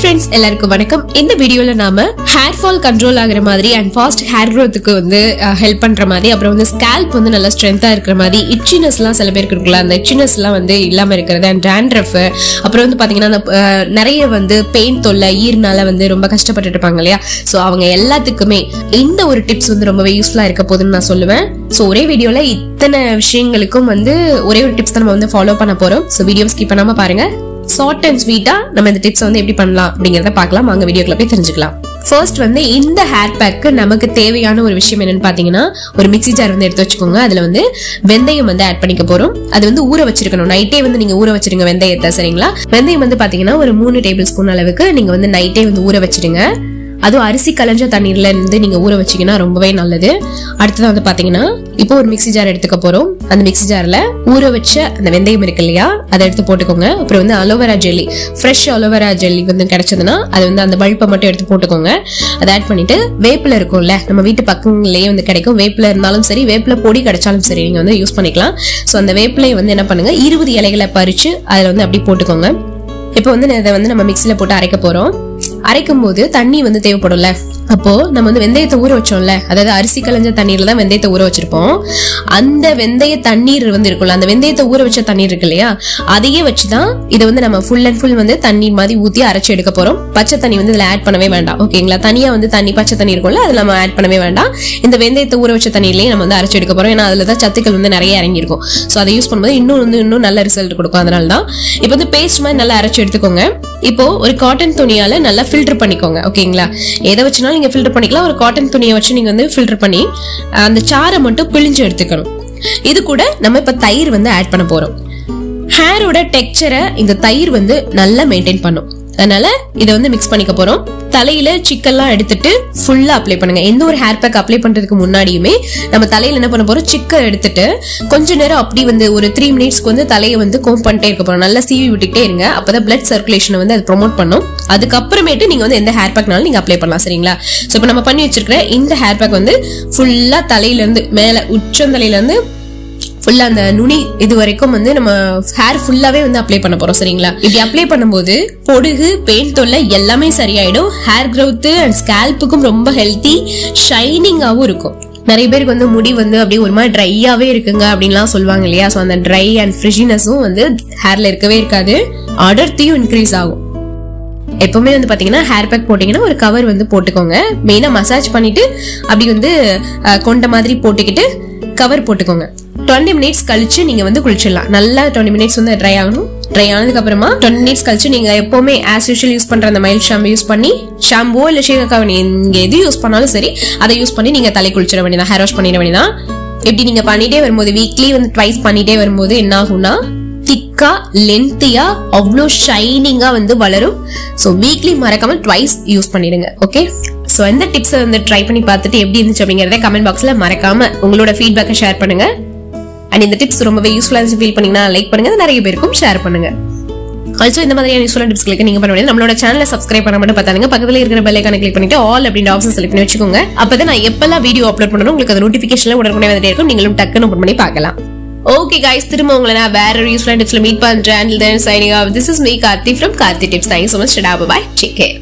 Friends எல்லாருக்கும் வணக்கம். இந்த வீடியோல நாம ஹேர் ஃபால் கண்ட்ரோல் ஆகுற மாதிரி அண்ட் ஃபாஸ்ட் ஹேர் க்ரோத்துக்கு வந்து ஹெல்ப் பண்ற மாதிரி அப்புறம் வந்து ஸ்கேல்ப் வந்து நல்லா ஸ்ட்ரென்த்தா இருக்கிற மாதிரி இச்சினஸ் எல்லாம் சில பேருக்கு இருக்குல்ல அந்த இச்சினஸ் எல்லாம் வந்து இல்லாம இருக்கிறது அண்ட் டேண்ட்ரஃப் அப்புறம் வந்து பாத்தீங்கன்னா அந்த நிறைய வந்து பெயின் தொல்லை ஈர்னால வந்து ரொம்ப கஷ்டப்பட்டு இருப்பாங்க இல்லையா? சோ அவங்க எல்லாத்துக்குமே இந்த ஒரு டிப்ஸ் வந்து ரொம்பவே யூஸ்ஃபுல்லா இருக்க போகுதுன்னு நான் சொல்லுவேன். சோ ஒரே வீடியோல இத்தனை விஷயங்களுக்கும் வந்து ஒரே ஒரு டிப்ஸ் தான் நம்ம வந்து ஃபாலோ பண்ண போறோம். சோ வீடியோ ஸ்கிப் பண்ணாம பாருங்க. ஷார்ட் அண்ட் ஸ்வீட்டா நம்ம இந்த டிப்ஸ் வந்து எப்படி பண்ணலாம் அப்படிங்கறத பார்க்கலாம். வாங்க வீடியோக்குள்ள போய் தெரிஞ்சுக்கலாம். ஃபர்ஸ்ட் வந்து இந்த ஹேர் பேக்கு நமக்கு தேவையான ஒரு விஷயம் என்னன்னு பாத்தீங்கன்னா ஒரு மிக்ஸி ஜார் வந்து எடுத்து வச்சுக்கோங்க. அதுல வந்து வெந்தயம் வந்து ஆட் பண்ணிக்க போறோம். அது வந்து ஊற வச்சிருக்கணும். நைட்டே வந்து நீங்க ஊற வச்சிருங்க வெந்தயத்தை சரிங்களா? வெந்தயம் வந்து பாத்தீங்கன்னா ஒரு மூணு டேபிள் ஸ்பூன் அளவுக்கு நீங்க வந்து நைட்டே வந்து ஊற வச்சிடுங்க அதுவும் அரிசி கலைஞ்ச தண்ணீர்ல இருந்து நீங்க ஊற வச்சீங்கன்னா ரொம்பவே நல்லது. அடுத்தது வந்து பாத்தீங்கன்னா இப்போ ஒரு மிக்ஸி ஜார் எடுத்துக்க போறோம். அந்த மிக்ஸி ஜார்ல ஊற வச்ச அந்த வெந்தயம் இருக்கு இல்லையா? அதை எடுத்து போட்டுக்கோங்க. அப்புறம் வந்து aloe vera jelly fresh aloe vera jelly வந்து கிடைச்சதுன்னா அது வந்து அந்த பல்பை மட்டும் எடுத்து போட்டுக்கோங்க. அதை ஆட் பண்ணிட்டு வேப்பில இருக்கும்ல நம்ம வீட்டு பக்கங்கள்லயே வந்து கிடைக்கும். வேப்பில இருந்தாலும் சரி வேப்பில பொடி கிடைச்சாலும் சரி நீங்க வந்து யூஸ் பண்ணிக்கலாம். ஸோ அந்த வேப்பிலையை வந்து என்ன பண்ணுங்க? இருபது இலைகளை பறிச்சு அதில் வந்து அப்படி போட்டுக்கோங்க. இப்போ வந்து இதை வந்து நம்ம மிக்சியில் போட்டு அரைக்க போகிறோம் அரைக்கும் போது தண்ணி வந்து தேவைப்படும்ல. அப்போ நம்ம வந்து வெந்தயத்தை ஊற வச்சோம்ல அதாவது அரிசி கலைஞ்ச தண்ணீர்ல தான் வெந்தயத்தை ஊற வச்சிருப்போம். அந்த வெந்தய தண்ணீர் வந்து இருக்கும்ல அந்த வெந்தயத்தை ஊற வச்ச தண்ணீர் இருக்கு இல்லையா அதையே வச்சுதான் இதை வந்து நம்ம ஃபுல் அண்ட் ஃபுல் வந்து தண்ணி மாதிரி ஊத்தி அரைச்சு எடுக்க போறோம். பச்சை தண்ணி வந்து இதுல ஆட் பண்ணவே வேண்டாம். ஓகேங்களா தனியா வந்து தண்ணி பச்சை தண்ணி இருக்கும்ல அதுல நம்ம ஆட் பண்ணவே வேண்டாம். இந்த வெந்தயத்தை ஊற வச்ச தண்ணியிலேயே நம்ம வந்து அரைச்சு எடுக்க போறோம். ஏன்னா அதுல தான் சத்துக்கள் வந்து நிறைய இறங்கியிருக்கும். ஸோ அதை யூஸ் பண்ணும்போது இன்னும் வந்து இன்னும் நல்ல ரிசல்ட் கொடுக்கும். அதனால தான் இப்போ வந்து பேஸ்ட் மாதிரி நல்லா அரைச்சு எடுத்துக்கோங்க. இப்போ ஒரு காட்டன் துணியால நல்லா ஃபில்டர் பண்ணிக்கோங்க ஓகேங்களா எதை வச்சுனாலும் நீங்க ஃபில்டர் பண்ணிக்கலாம். ஒரு காட்டன் துணியை வச்சு நீங்க வந்து ஃபில்டர் பண்ணி அந்த சாரை மட்டும் பிழிஞ்சு எடுத்துக்கணும். இது கூட நம்ம இப்போ தயிர் வந்து ஆட் பண்ண போறோம். ஹேரோட டெக்ஸ்சரை இந்த தயிர் வந்து நல்லா மெயின்டைன் பண்ணும். அதனால இதை வந்து மிக்ஸ் பண்ணிக்க போறோம். தலையில சிக்கெல்லாம் எடுத்துட்டு ஃபுல்லா அப்ளை பண்ணுங்க. எந்த ஒரு ஹேர் பேக் அப்ளை பண்றதுக்கு முன்னாடியுமே நம்ம தலையில என்ன பண்ண போறோம்? சிக்க எடுத்துட்டு கொஞ்ச நேரம் அப்படி வந்து ஒரு த்ரீ மினிட்ஸ்க்கு வந்து தலையை வந்து கோம் பண்ணிட்டே இருக்க போறோம். நல்லா சீவி விட்டுட்டே இருங்க. அப்பதான் பிளட் சர்க்குலேஷனை வந்து அது ப்ரொமோட் பண்ணும். அதுக்கப்புறமேட்டு நீங்க வந்து எந்த ஹேர் பேக்னாலும் நீங்க அப்ளை பண்ணலாம். சரிங்களா? சோ இப்போ நம்ம பண்ணி வச்சிருக்கிற இந்த ஹேர் பேக் வந்து ஃபுல்லா தலையில இருந்து மேல உச்சந்தலையில இருந்து ஃபுல்லா அந்த நுனி இது வரைக்கும் வந்து நம்ம ஹேர் ஃபுல்லாவே வந்து அப்ளை பண்ண போறோம் சரிங்களா? இப்படி அப்ளை பண்ணும்போது பொடுகு பெயின் தொல்லை எல்லாமே சரியாயிடும். ஹேர் growth அண்ட் ஸ்கேல்ப்புக்கும் ரொம்ப ஹெல்த்தி ஷைனிங்காகவும் இருக்கும். நிறைய பேருக்கு வந்து முடி வந்து அப்படியே ஒரு மாதிரி ட்ரையாவே இருக்குங்க அப்படின்லாம் சொல்லுவாங்க இல்லையா? ஸோ அந்த ட்ரை அண்ட் ஃப்ரிஷினஸும் வந்து ஹேர்ல இருக்கவே இருக்காது. அடர்த்தியும் இன்க்ரீஸ் ஆகும். எப்பவுமே வந்து பார்த்தீங்கன்னா ஹேர் பேக் போட்டிங்கன்னா ஒரு கவர் வந்து போட்டுக்கோங்க. மெயினாக மசாஜ் பண்ணிட்டு அப்படி வந்து கொண்ட மாதிரி போட்டுக்கிட்டு கவர் போட்டுக்கோங்க. டுவெண்ட்டி மினிட்ஸ் கழிச்சு நீங்க வந்து குளிச்சிடலாம். நல்லா டுவெண்ட்டி மினிட்ஸ் வந்து ட்ரை ஆகணும். ட்ரை ஆனதுக்கு அப்புறமா டுவெண்ட்டி மினிட்ஸ் கழிச்சு நீங்க எப்பவுமே ஆஸ் யூஷுவல் யூஸ் பண்ற அந்த மைல் ஷாம்பு யூஸ் பண்ணி ஷாம்போ இல்ல ஷேகக்காவை நீங்க எது யூஸ் பண்ணாலும் சரி அதை யூஸ் பண்ணி நீங்க தலை குளிச்சிட வேண்டியதான் ஹேர் வாஷ் பண்ணிட வேண்டியதான் எப்படி நீங்க பண்ணிட்டே வரும்போது வீக்லி வந்து ட்வைஸ் பண்ணிட்டே வரும்போது என்ன ஆகும்னா திக்கா லென்த்தியா அவ்வளோ ஷைனிங்கா வந்து வளரும். ஸோ வீக்லி மறக்காம ட்வைஸ் யூஸ் பண்ணிடுங்க ஓகே ஸோ எந்த டிப்ஸை வந்து ட்ரை பண்ணி பார்த்துட்டு எப்படி இருந்துச்சு அப்படிங்கறத கமெண்ட் பாக்ஸ்ல மறக்காம உங்களோட ஃபீட்பேக்கை ஷேர் பண்ணுங்க. அண்ட் இந்த டிப்ஸ் ரொம்பவே யூஸ்ஃபுல்லாக இருந்துச்சு. ஃபீல் பண்ணீங்கன்னா லைக் பண்ணுங்க. நிறைய பேருக்கும் ஷேர் பண்ணுங்க. ஆல்சோ இந்த மாதிரியான யூஸ்ஃபுல்லான டிப்ஸ்களுக்கு நீங்க பண்ண முடியாது. நம்மளோட சேனலை சப்ஸ்கிரைப் பண்ண மட்டும் பார்த்தாங்க பக்கத்தில் இருக்கிற பெல்லைக்கான கிளிக் பண்ணிட்டு ஆல் அப்படின்ற ஆப்ஷன் செலக்ட் பண்ணி வச்சுக்கோங்க. அப்போ நான் எப்பெல்லாம் வீடியோ அப்லோட் பண்ணணும் உங்களுக்கு அது நோட்டிபிகேஷன்ல உடனே வந்துட்டே இருக்கும். நீங்களும் டக்குன்னு ஓப்பன் பண்ணி பார்க்கலாம். ஓகே கைஸ் திரும்ப உங்களை நான் வேற ஒரு யூஸ்ஃபுல்லான டிப்ஸ்ல மீட் பண்றேன். Then signing off this is me Karthi from Karthi tips thank you so much டா பாய் டேக் கேர்